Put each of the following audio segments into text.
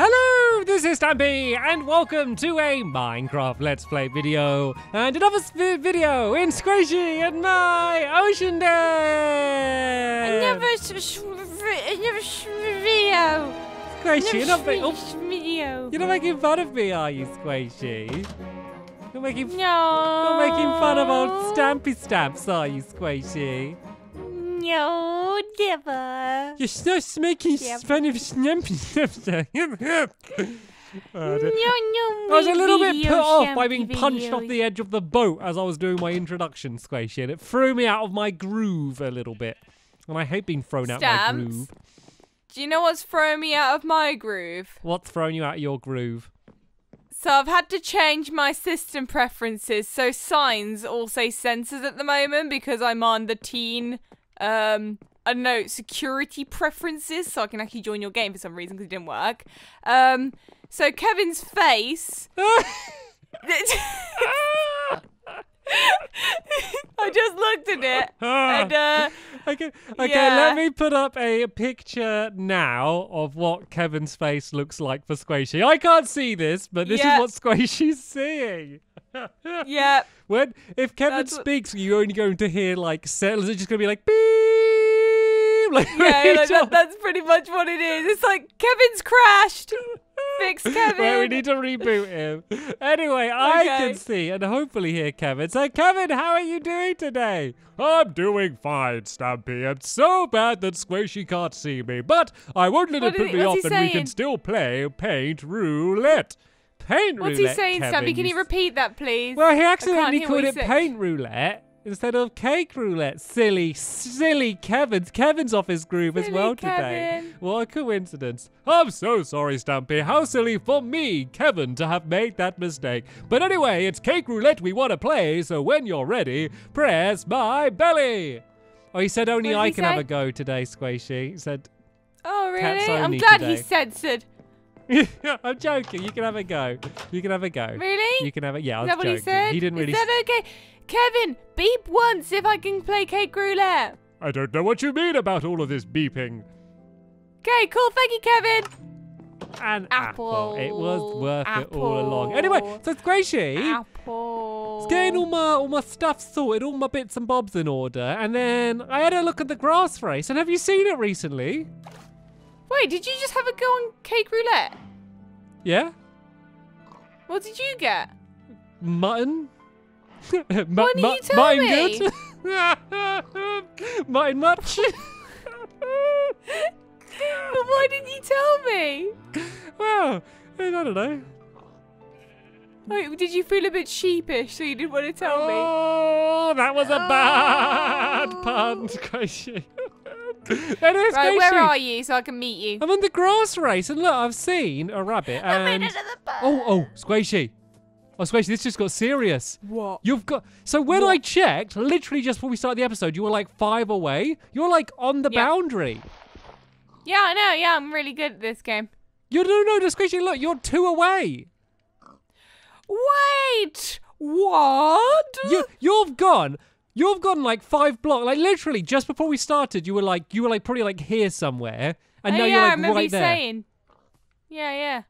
Hello, this is Stampy, and welcome to a Minecraft Let's Play video, and another vi- video in Sqaishey and my Ocean Den! Another another video. Sqaishey, you're not, ma- Another oh, video. you're not making fun of me, are you, Sqaishey? You're making, No. you're making fun of old Stampy Stamps, are you, Sqaishey? No, never. You're just making Yep. fun of Stampy Stamps. are you? Oh, I No, don't- no. I was a little bit put off by being punched off the edge of the boat as I was doing my introduction, Sqaishey, and it threw me out of my groove a little bit. And I hate being thrown out of my groove. Do you know what's thrown me out of my groove? What's thrown you out of your groove? So I've had to change my system preferences. So signs all say sensors at the moment because I'm on the teen, um, I don't know, security preferences. So I can actually join your game for some reason because it didn't work. Um, so Kevin's face. I just looked at it and uh, okay, okay. yeah. Let me put up a picture now of what Kevin's face looks like for Sqaishey. I can't see this, but this Yeah. is what Sqaishey's seeing. Yeah. When if Kevin That's what- speaks, you're only going to hear like settlers. It's just going to be like beep. Like, Yeah, like that, that's pretty much what it is. It's like Kevin's crashed. Fix Kevin. Right, we need to reboot him. Anyway, I can see and hopefully hear Kevin. So, Kevin, how are you doing today? I'm doing fine, Stampy. It's so bad that Sqaishey can't see me, but I won't let What it is put he- me off, he and we can still play Paint Roulette. Paint What's he saying, Kevin, Stampy? Can you repeat that, please? Well, he accidentally called it paint roulette instead of cake roulette. Silly, silly Kevin's. Kevin's off his groove as Silly well today. What a coincidence. I'm so sorry, Stampy. How silly for me, Kevin, to have made that mistake. But anyway, it's cake roulette we want to play, so when you're ready, press my belly. Oh, he said only I can have a go today, Sqaishey. He said, oh, really? I'm glad today. he censored. I'm joking. You can have a go. You can have a go. Really? You can have a. Yeah, I was that what joking. he said? he didn't really. Is that okay? Kevin, beep once if I can play cake roulette. I don't know what you mean about all of this beeping. Okay, cool. Thank you, Kevin. An apple. It was Apple, worth it all along. Anyway, apple, so Sqaishey, Apple. it's getting all my all my stuff sorted, all my bits and bobs in order, and then I had a look at the grass race. And have you seen it recently? Wait, did you just have a go on cake roulette? Yeah, What did you get? mutton. Mu- Why didn't you tell mutton me? good. mutton much. But why didn't you tell me? well, I don't know. Wait, did you feel a bit sheepish so you didn't want to tell me? Oh, that was a bad Oh. pun, Sqaishey. anyway, Right, where are you so I can meet you? I'm on the grass race, and look, I've seen a rabbit. And oh, oh, Sqaishey. Oh, Sqaishey, this just got serious. What? You've got. So when I checked, literally just before we started the episode, you were like five away. You're like on the Yeah. boundary. Yeah, I know. Yeah, I'm really good at this game. You no, no, no, Sqaishey. Look, you're two away. Wait, what? You, you've gone. You've gone like five blocks. Like literally, just before we started, you were like, you were like probably like here somewhere, and oh, now yeah, you're like I remember right you there. saying. Yeah, yeah.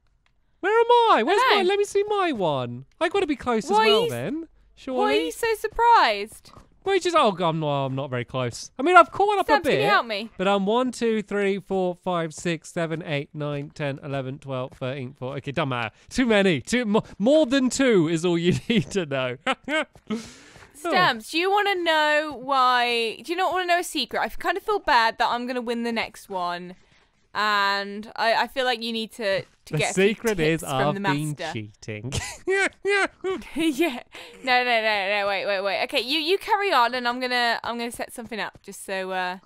Where am I? Where's mine? Let me see my one. I got to be close Why as well you- then. Surely. Why are you so surprised? Which is oh god, no, I'm not very close. I mean, I've caught up Stamps, a can bit. you help me? But I'm 1, 2, 3, 4, 5, 6, 7, 8, 9, 10, 11, 12, 13, 14. Okay, don't matter. Too many. Too, mo- more than two is all you need to know. Stamps, do you want to know why? Do you not want to know a secret? I kind of feel bad that I'm going to win the next one. And I, I feel like you need to, to the get secret is from I've the been master. cheating. Yeah, yeah. Yeah. No, no, no, no. Wait, wait, wait. Okay, you you carry on, and I'm gonna I'm gonna set something up just so. uh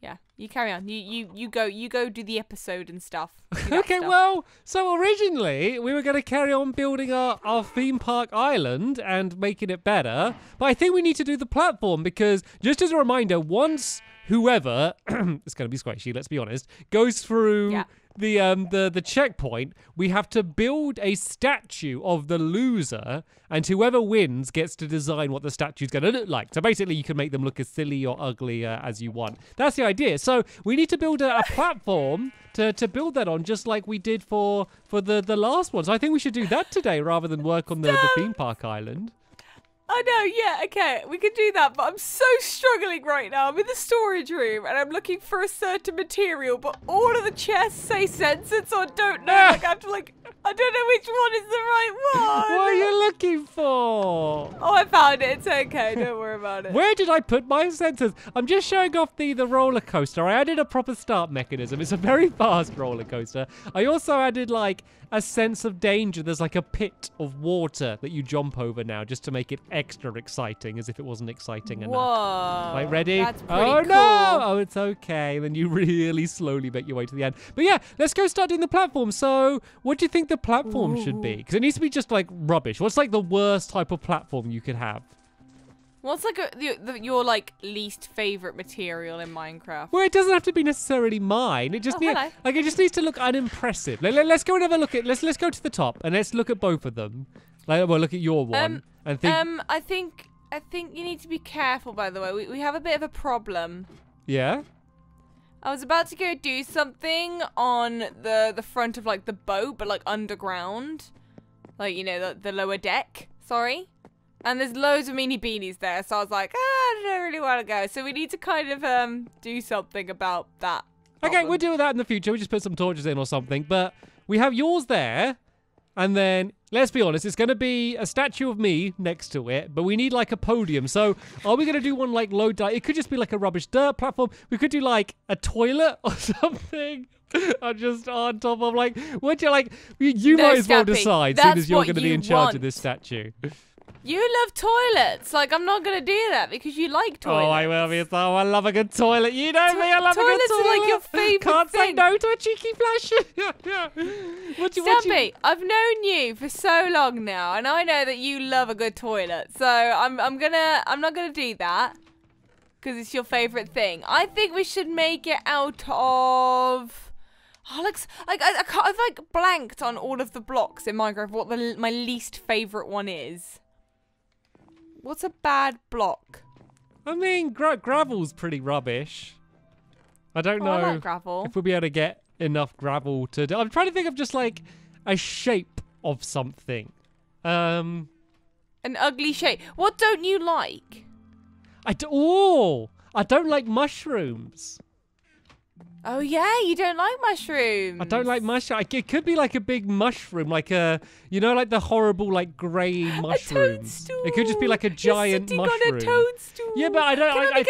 Yeah, you carry on. You you you go you go do the episode and stuff. Okay, stuff. well, so originally we were going to carry on building our, our theme park island and making it better, but I think we need to do the platform because, just as a reminder, once whoever, it's going to be Sqaishey, let's be honest, goes through Yeah. The um the the checkpoint, we have to build a statue of the loser, and whoever wins gets to design what the statue's going to look like. So basically, you can make them look as silly or ugly uh, as you want. That's the idea. So we need to build a, a platform to, to build that on, just like we did for for the the last one. So I think we should do that today rather than work on the, the theme park island. I know, yeah, okay, we can do that, but I'm so struggling right now. I'm in the storage room and I'm looking for a certain material, but all of the chests say censored, so I don't know. Ah. Like, I have to, like, I don't know which one is the right one. What are you looking for? Oh, I found it. It's okay. Don't worry about it. Where did I put my sensors? I'm just showing off the, the roller coaster. I added a proper start mechanism. It's a very fast roller coaster. I also added like a sense of danger. There's like a pit of water that you jump over now just to make it extra exciting as if it wasn't exciting enough. Whoa. Right, ready? That's oh, pretty oh cool. no! Oh, it's okay. Then you really slowly make your way to the end. But yeah, let's go start doing the platform. So, what do you think the platform should be? Because it needs to be just like rubbish. What's like the worst type of platform you could have? What's like a, the, the, your like least favorite material in Minecraft? Well, it doesn't have to be necessarily mine. It just Oh, need, hello. like it just needs to look unimpressive. Let, us go and have a look at let's let's go to the top and let's look at both of them. Like, well, look at your one Um, and think, Um, I think I think you need to be careful. By the way, we we have a bit of a problem. yeah. I was about to go do something on the the front of like the boat, but like underground, like you know the the lower deck. Sorry. And there's loads of mini beanies there, so I was like, ah, I don't really want to go. So we need to kind of um do something about that. Okay, we'll deal with that in the future. We just put some torches in or something. But we have yours there, and then let's be honest, it's going to be a statue of me next to it. But we need like a podium. So are we going to do one like low di It could just be like a rubbish dirt platform. We could do like a toilet or something. Or just on top of like, what you like? You, you No, might as well decide, seeing that's as you're going to be in charge of this statue. You love toilets. Like I'm not gonna do that because you like toilets. Oh, I will be so. I love a good toilet. You know me. I love a good toilet. toilets are like your favourite Can't say no to a cheeky flash. yeah, yeah. What do you? What do you? I've known you for so long now, and I know that you love a good toilet. So I'm I'm gonna I'm not gonna do that because it's your favorite thing. I think we should make it out of. Oh, like I, I can't, I've like blanked on all of the blocks in Minecraft. What the my least favorite one is? What's a bad block? I mean, gra- gravel's pretty rubbish. I don't Oh, know I like gravel. if we'll be able to get enough gravel to. Do- I'm trying to think of just like a shape of something. Um, An ugly shape. What don't you like? I d- oh, I don't like mushrooms. Oh yeah, you don't like mushrooms. I don't like mushroom. It could be like a big mushroom, like a you know, like the horrible like grey mushrooms. It could just be like a You're giant sitting mushroom. on a toadstool. Yeah, but I don't. Can I, I I, a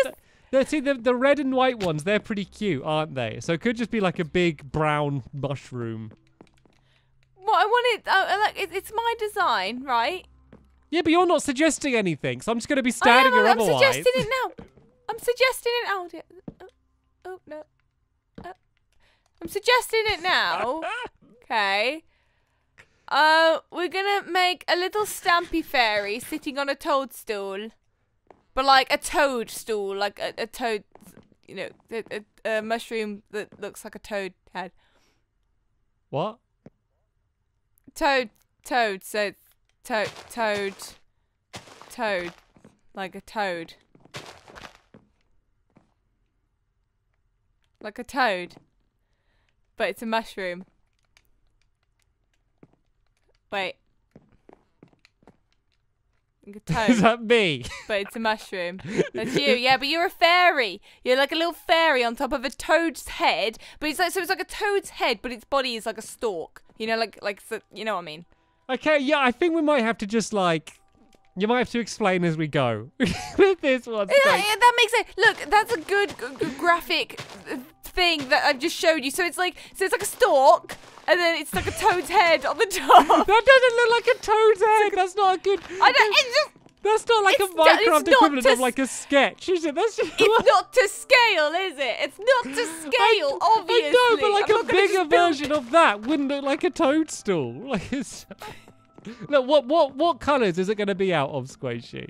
the- see the the red and white ones. They're pretty cute, aren't they? So it could just be like a big brown mushroom. Well, I want it. Uh, like it, it's my design, right? Yeah, but you're not suggesting anything, so I'm just going to be I standing am. here I'm, I'm suggesting it now. I'm suggesting it now. Oh, oh no. I'm suggesting it now. Okay. Uh, we're gonna make a little stampy fairy sitting on a toadstool, but like a toadstool, like a, a toad, you know, a, a, a mushroom that looks like a toad head. what? Toad, toad, so toad, toad, toad, like a toad. Like a toad. But it's a mushroom. Wait. A Is that me? but it's a mushroom. That's you, yeah, but you're a fairy. You're like a little fairy on top of a toad's head, but it's like so it's like a toad's head, but its body is like a stalk. You know, like like so, you know what I mean. okay, yeah, I think we might have to just like. You might have to explain as we go with this one. Yeah, yeah, that makes sense. Look, that's a good, g- g- graphic uh, thing that I've just showed you. So it's like, so it's like a stalk, and then it's like a toad's head on the top. That doesn't look like a toad's head. That's not a good. I don't. It's just. That's not like a It's it's Minecraft equivalent of like a sketch, is it? That's just It's not to scale, is it? It's not to scale, obviously. I know, but like I'm a bigger version of that wouldn't look like a toadstool. Like it's. Look, what what what colours is it going to be out of, Sqaishey?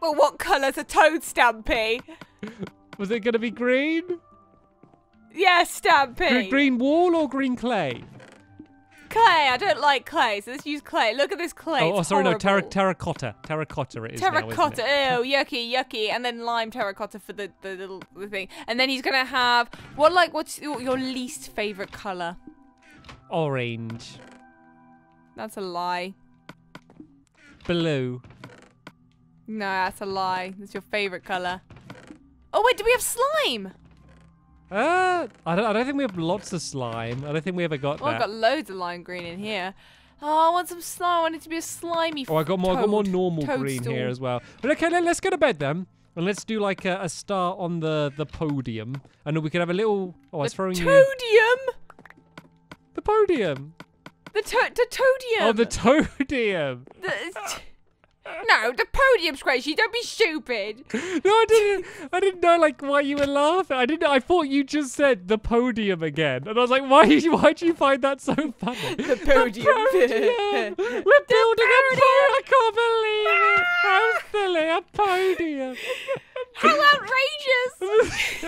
Well, what colour's a toad, Stampy? Was it going to be green? Yeah, Stampy. green wall or green clay? Clay. I don't like clay, so let's use clay. Look at this clay. oh, oh, sorry, no, terra- terracotta. Terracotta it is Terracotta, ew, yucky, yucky, and then lime terracotta for the, the little the thing, and then he's gonna have what like what's your, your least favorite color? Orange. That's a lie. Blue. No, that's a lie. That's your favorite color. Oh wait, do we have slime? Uh, I don't, I don't think we have lots of slime. I don't think we ever got Well, I've got loads of lime green in here. Oh, I want some slime. I want it to be a slimy. Oh, I got more. I got more normal green here as well. But okay, let, us go to bed then, and let's do like a, a start on the the podium, and then we can have a little. Oh, I was The throwing you toadium. the podium. The to- the toadium. Oh, the toadium. The- no, the podium's crazy. Don't be stupid. No, I didn't. I didn't know like why you were laughing. I didn't. I thought you just said the podium again, and I was like, why? Why do you find that so funny? The podium. podium. We're building a podium. I can't believe it. How silly a podium. How outrageous!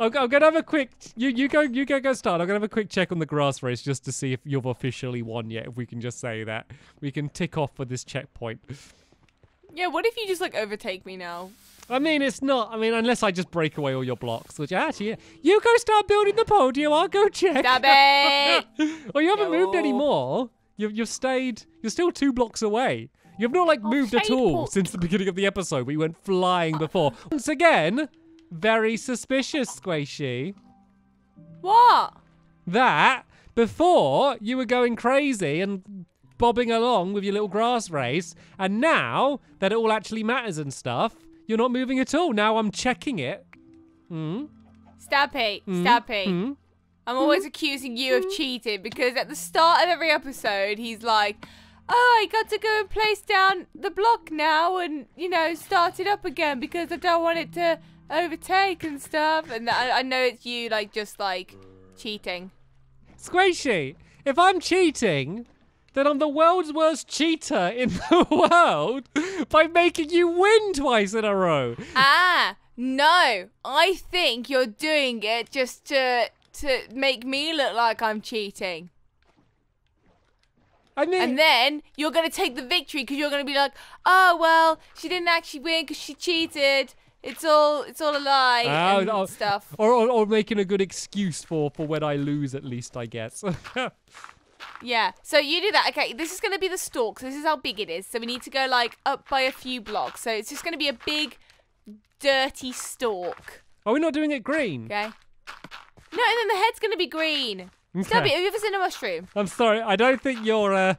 I'm, I'm gonna have a quick. You you go you go go start. I'm gonna have a quick check on the grass race just to see if you've officially won yet. If we can just say that, we can tick off for this checkpoint. yeah, what if you just like overtake me now? I mean, it's not. I mean, unless I just break away all your blocks, which actually, you go start building the podium. I'll go check. Stop it! oh, you haven't moved anymore. You've you've stayed. You're still two blocks away. You've not like Oh, moved at all since the beginning of the episode. We went flying before. Once again, very suspicious, Sqaishey. what? That before you were going crazy and bobbing along with your little grass race, and now that it all actually matters and stuff, you're not moving at all. Now I'm checking it. Hmm. Stampy, Stampy. Hmm. I'm always accusing you of cheating because at the start of every episode, he's like, Oh, I got to go and place down the block now and, you know, start it up again because I don't want it to overtake and stuff. And I, I know it's you, like, just like cheating. Sqaishey, if I'm cheating, then I'm the world's worst cheater in the world by making you win twice in a row. Ah, no. I think you're doing it just to to make me look like I'm cheating. I mean, And then you're going to take the victory because you're going to be like, "Oh, well, she didn't actually win because she cheated. It's all it's all a lie Oh, and oh, stuff." or, or, or making a good excuse for, for when I lose, at least, I guess. Yeah. So you do that. Okay, this is going to be the stalk. So this is how big it is. So we need to go like up by a few blocks. So it's just going to be a big dirty stalk. Are we not doing it green? Okay? No, and then the head's going to be green. Stubby, have you ever seen a mushroom? I'm sorry, I don't think your uh,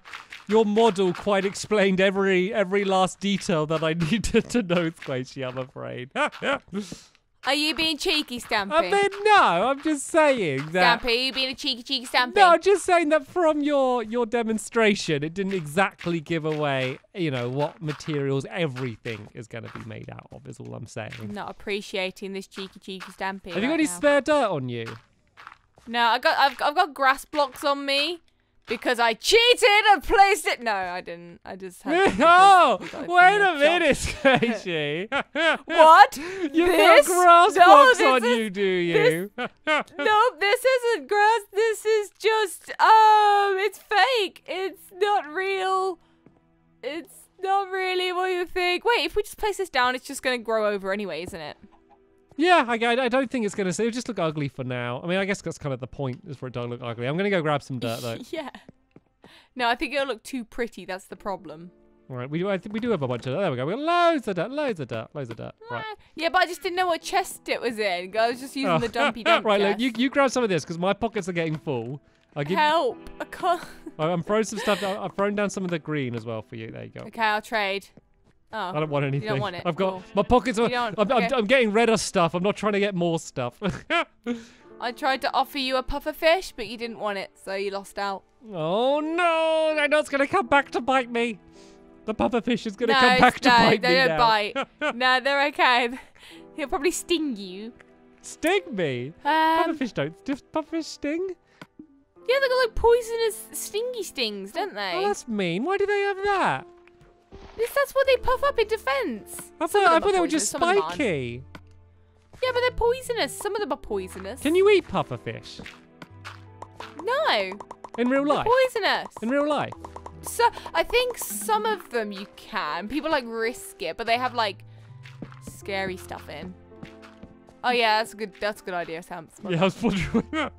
your model quite explained every every last detail that I needed to know, Sqaishey, I'm afraid. Are you being cheeky, Stampy? I mean, no, I'm just saying that. Stampy, are you being a cheeky, cheeky Stampy? No, I'm just saying that from your your demonstration, it didn't exactly give away, you know, what materials everything is going to be made out of. Is all I'm saying. I'm not appreciating this cheeky, cheeky Stampy. Have you got right any now. spare dirt on you? No, I got I've, I've got grass blocks on me because I cheated and placed it. No, I didn't. I just had. because we got it wait a minute, Sqaishey. What? You've This? got grass No, blocks on is- you, do you? No, this isn't grass. This is just um, it's fake. It's not real. It's not really what you think. Wait, if we just place this down, it's just gonna grow over anyway, isn't it? Yeah, I, I don't think it's going to. Say it'll just look ugly for now. I mean, I guess that's kind of the point, is for it to look ugly. I'm going to go grab some dirt, though. yeah. No, I think it'll look too pretty. That's the problem. All right, we do. I think we do have a bunch of. There we go. We got loads of dirt, loads of dirt, loads of dirt. Right. Ah, Yeah, but I just didn't know what chest it was in. I was just using Oh. the dumpy dump right, look, you you grab some of this because my pockets are getting full. I give. Help! I can't. I'm throwing some stuff. I've thrown down some of the green as well for you. There you go. Okay, I'll trade. Oh. I don't want anything. You don't want it? I've got Cool. my pockets. Are, You don't? I'm, I'm, I'm getting rid of stuff. I'm not trying to get more stuff. I tried to offer you a puffer fish, but you didn't want it, so you lost out. oh no! I know it's gonna come back to bite me. The puffer fish is gonna no, come back to bite me. no, they don't now. bite. no, they're okay. He'll probably sting you. Sting me. Um, Pufferfish don't. Do pufferfish sting? yeah, they got like poisonous stingy stings, don't they? Oh, that's mean. Why do they have that? Yes, that's what they puff up in defense. I thought, I thought they were just some of them aren't. spiky. Yeah, but they're poisonous. Some of them are poisonous. Can you eat pufferfish No, in real life? poisonous. In real life? So I think some of them you can. People like risk it, but they have like scary stuff in. Oh yeah, that's a good. That's a good idea, Sam. Yeah, I was wondering.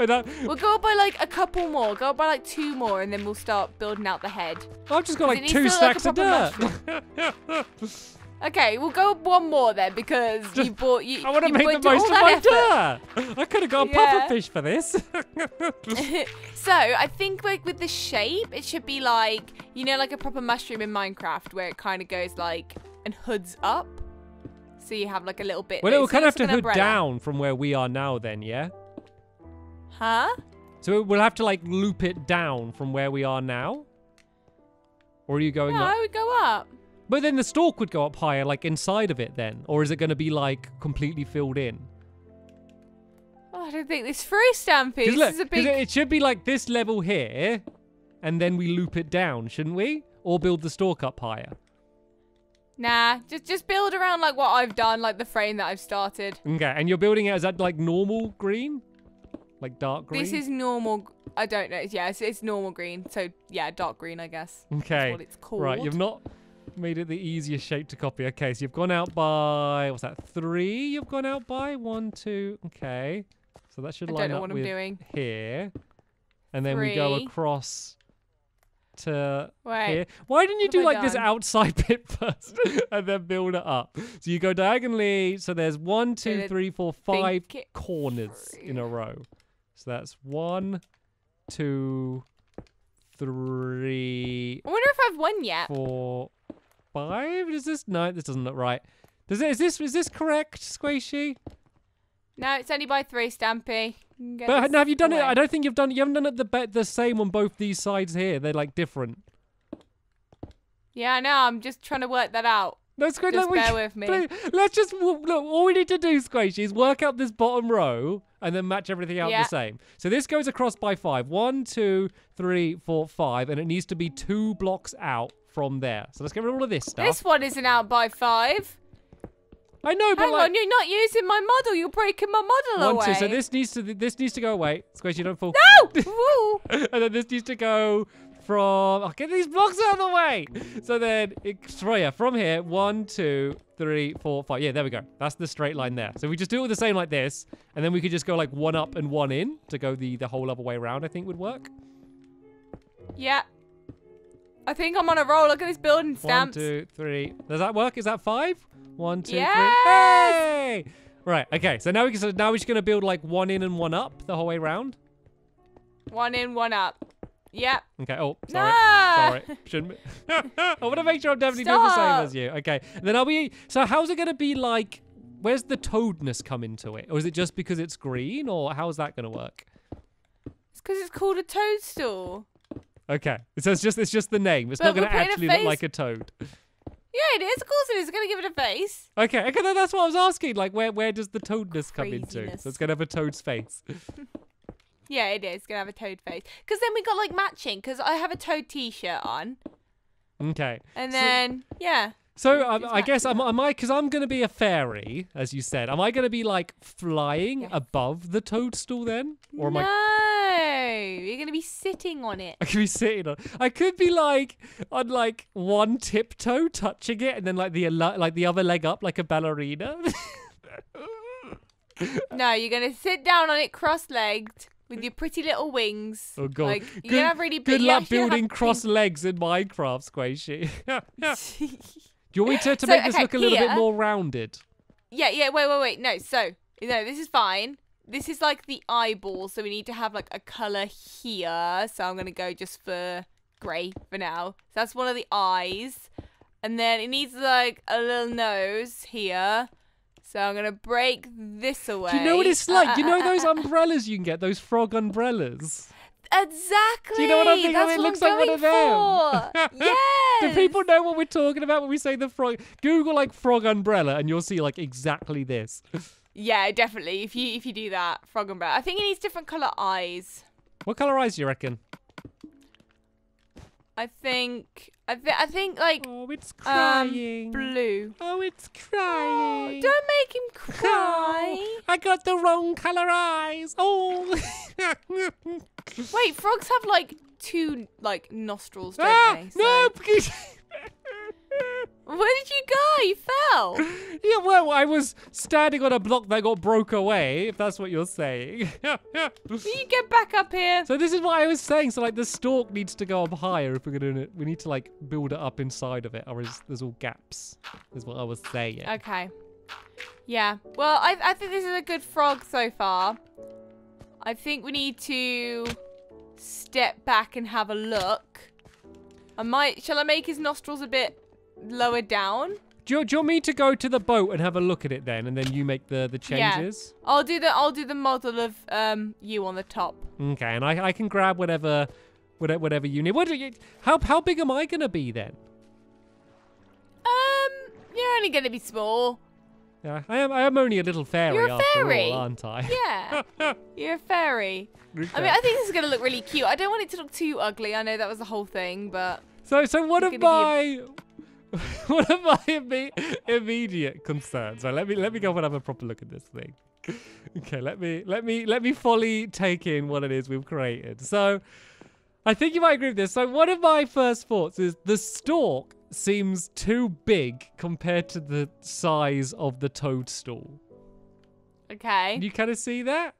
And that- We'll go by like a couple more. Go by like two more, and then we'll start building out the head. I've just got like two look like stacks of dirt. Okay, we'll go one more then because you bought you. I want to make the most of my effort. dirt. I could have got a Yeah. pufferfish for this. so I think like with the shape, it should be like you know like a proper mushroom in Minecraft where it kind of goes like and hoods up. So you have like a little bit. well, it will kind of have to hood umbrella. down from where we are now, then, yeah. Huh? So we'll have to like loop it down from where we are now. Or are you going No, up? I would go up. But then the stalk would go up higher, like inside of it, then, or is it going to be like completely filled in? Oh, I don't think this Stampy. 'Cause This look, is a big. it should be like this level here, and then we loop it down, shouldn't we? Or build the stalk up higher. Nah, just just build around like what I've done, like the frame that I've started. Okay, and you're building it as that like normal green, like dark green. This is normal. I don't know. Yeah, it's, it's normal green. So yeah, dark green, I guess. okay. What it's called. Right, you've not made it the easiest shape to copy. Okay, so you've gone out by what's that? Three. You've gone out by one, two. Okay, so that should I line don't know up what I'm with doing. here, and then we go across to here. Why didn't you do like this outside bit first and then build it up? So you go diagonally. So there's one, two, Gonna three, four, five corners in a row. So that's one, two, three, I wonder if I've won yet. four, five. Is this no? This doesn't look right. Does it? Is this? Is this correct, Sqaishey? No, it's only by three, Stampy. You can get But now have you done it? I don't think you've done. You haven't done it the the same on both these sides here. They're like different. Yeah, I know. I'm just trying to work that out. No, Sqaishey. Just look, bear with me. let's just look. All we need to do, Sqaishey, is work out this bottom row and then match everything out Yeah. the same. So this goes across by five. One, two, three, four, five, and it needs to be two blocks out from there. So let's get rid of all of this stuff. This one isn't out by five. I know, but Hang like on, you're not using my model. You're breaking my model one, away. two. So this needs to this needs to go away. Sqaishey, don't fall. No! And then this needs to go from. I'll get these blocks out of the way. So then, yeah, from here, one, two, three, four, five. Yeah, there we go. That's the straight line there. So we just do it the same like this, and then we could just go like one up and one in to go the the whole other way around. I think would work. Yeah. I think I'm on a roll. Look at this building One, stamps. two, three. Does that work? Is that five? One, two, three. Yes! Hey! Right. Okay. So now we can. So now we're just gonna build like one in and one up the whole way around. One in, one up. Yep. Okay. Oh, sorry. No! Sorry. Shouldn't. Be. I want to make sure I'm definitely doing the same as you. Okay. And then are we? So how's it gonna be like? Where's the toadness come into it, or is it just because it's green, or how's that gonna work? It's because it's called a toadstool. Okay. So it's just it's just the name. It's But not gonna we're putting a actually look face- like a toad. Yeah, it is. Of course it is. It's going to give it a face. Okay. Okay. Then that's what I was asking. Like, where where does the toadness come into? Craziness. So it's gonna have a toad's face. Yeah, it is. Going to have a toad face. Because then we got like matching. Because I have a toad t-shirt on. Okay. And So- then, yeah. So um, I guess am, am I because I'm going to be a fairy, as you said. Am I going to be like flying above the toadstool then, or am no, I? You're going to be sitting on it. I could be sitting on. I could be like on like one tiptoe touching it, and then like the like the other leg up like a ballerina. No, you're going to sit down on it cross-legged with your pretty little wings. oh god! Like, good, you're going have really big... good luck building cross legs in Minecraft, Sqaishey. Do you want me to, to So, make this okay, look a little bit more rounded? Yeah, yeah, wait, wait, wait. No, so, no, this is fine. This is like the eyeball, so we need to have like a colour here. So I'm going to go just for grey for now. So that's one of the eyes. And then it needs like a little nose here. So I'm going to break this away. Ah, ah, Do you know what it's Uh, like? you know those umbrellas you can get, those frog umbrellas. Exactly. Do you know what I'm thinking? That's it looks I'm like one of them. yes. Do people know what we're talking about when we say the frog? Google like frog umbrella, and you'll see like exactly this. Yeah, definitely. If you if you do that, frog umbrella. I think he needs different colour eyes. What color eyes do you reckon? I think I, th- I think like Oh, it's um blue. oh, it's Oh, crying. don't make him cry. I got the wrong color eyes. Oh. Wait, frogs have like two like nostrils, don't ah, they? So- no, because Where did you go? You fell. yeah, well, I was standing on a block that got broke away. If that's what you're saying. You get back up here? So this is what I was saying. So like the stalk needs to go up higher if we're gonna. We need to like build it up inside of it, or is there's all gaps? Is what I was saying. Okay. Yeah. Well, I I think this is a good frog so far. I think we need to step back and have a look. I might. Shall I make his nostrils a bit lower down? Do you, do you want me to go to the boat and have a look at it then, and then you make the the changes? Yeah. I'll do the I'll do the model of um you on the top. Okay, and I I can grab whatever. Whatever, whatever you need. What do you? How how big am I gonna be then? Um, you're only gonna be small. Yeah, I am. I am only a little fairy You're a fairy. all, aren't I? Yeah, you're a fairy. I mean, I think this is gonna look really cute. I don't want it to look too ugly. I know that was the whole thing, but So, so what It's are what are my imme- immediate concerns? So let me let me go and have a proper look at this thing. Okay, let me let me let me fully take in what it is we've created. So, I think you might agree with this. So, one of my first thoughts is the stalk seems too big compared to the size of the toadstool. okay. You kind of see that?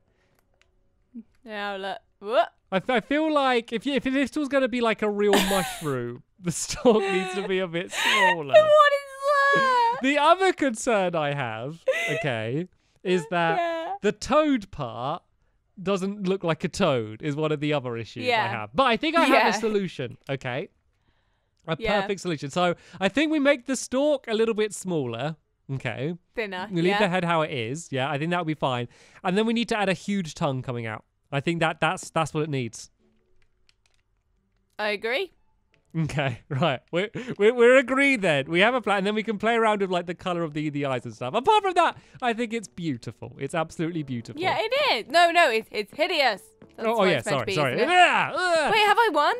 Now look. Whoop. I, I feel like if you, if this was going to be like a real mushroom, the stalk needs to be a bit smaller. What is that? The other concern I have, okay, is that Yeah. the toad part doesn't look like a toad, is one of the other issues I have. But I think I Yeah. have a solution, okay? A Yeah. perfect solution. So I think we make the stalk a little bit smaller. Okay. Thinner. We leave yeah. the head how it is. Yeah, I think that would be fine. And then we need to add a huge tongue coming out. I think that that's that's what it needs. I agree. Okay, right. We're, we're, we're agreed then. We have a plan, and then we can play around with like the color of the, the eyes and stuff. Apart from that, I think it's beautiful. It's absolutely beautiful. Yeah, it is. No, no, it's it's hideous. That's Oh, oh yeah, sorry, be, sorry. Wait, have I won?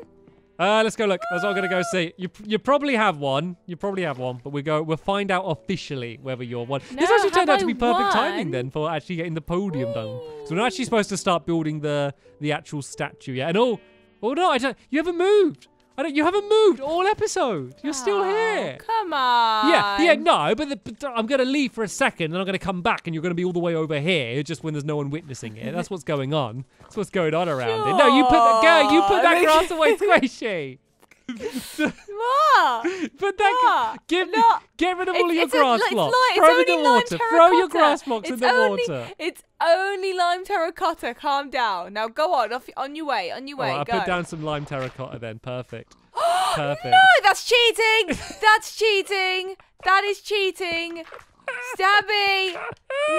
Uh, let's go look. That's what I'm gonna go see. You you probably have one. You probably have one, but we go. We'll find out officially whether you're one. this actually turned out to be perfect timing then for actually getting the podium done. So we're actually supposed to start building the the actual statue. Yeah, and oh, oh no, I don't. You haven't moved. I don't. You haven't moved all episode. You're still Oh, here. Come on. Yeah, yeah, no, but, the, but I'm going to leave for a second and I'm going to come back and you're going to be all the way over here just when there's no one witnessing it. That's what's going on. That's what's going on around it. No, you put that, girl, you put that Sure. grass away, Sqaishey. What? Put that, What? give, No. get rid of all It's- your it's a- grass it's blocks. li- it's Throw them in the water. Throw your grass blocks in the only- water. It's only lime terracotta. Calm down. Now go on. Off, on your way. On your way. right, I'll put down some lime terracotta then. Perfect. Perfect. No, that's cheating. That's cheating. That is cheating. Stabby. No,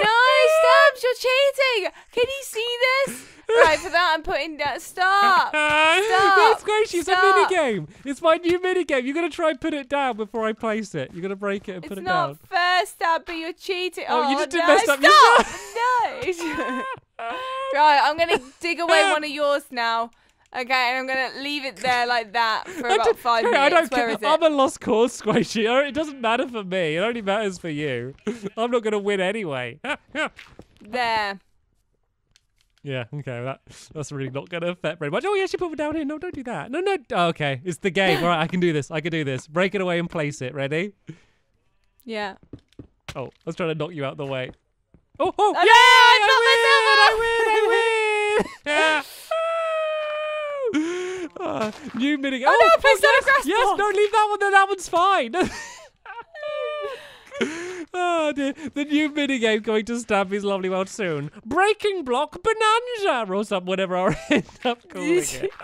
Stabs, you're cheating. Can you see this? Right, for that, I'm putting that. Stop. That's great. It's a Stop. mini game. It's my new mini game. You're gonna try and put it down before I place it. You're gonna break it and It's put it down not down. fair, Stabby. You're cheating. Oh, Oh, you just did no, messed up Stop. No. right, I'm going to dig away one of yours now. Okay, and I'm going to leave it there like that for about five minutes. I don't Where care. is it? I'm a lost cause, Sqaishey. It doesn't matter for me. It only matters for you. I'm not gonna win anyway. There. Yeah. Okay. That that's really not gonna affect very much. Oh, yeah. She put it down here. No, don't do that. No, no. Oh, okay. It's the game. All right. I can do this. I can do this. Break it away and place it. Ready? Yeah. Oh, I was trying to knock you out the way. Oh, oh, Oh, yeah! I I win! I win! I win! Uh, new mini. Oh, no, please don't yes, don't leave that one. Then that one's fine. Ah, oh dear, the new mini game going to Stampy's Lovely World soon. Breaking Block Bonanza or something, whatever I'll end up calling it.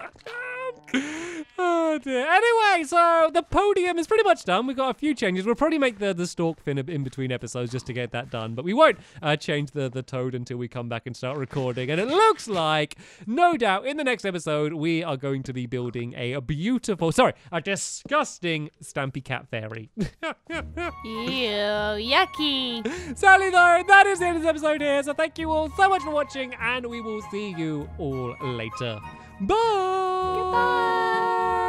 Oh dear. Anyway, so the podium is pretty much done. We've got a few changes. We'll probably make the, the stalk fin in between episodes just to get that done. But we won't uh, change the, the toad until we come back and start recording. And it looks like, no doubt, in the next episode, we are going to be building a, beautiful, sorry, a disgusting Stampy Cat Fairy. Ew, yucky. Sadly, though, that is the end of this episode here. So thank you all so much for watching, and we will see you all later. Bye. Goodbye.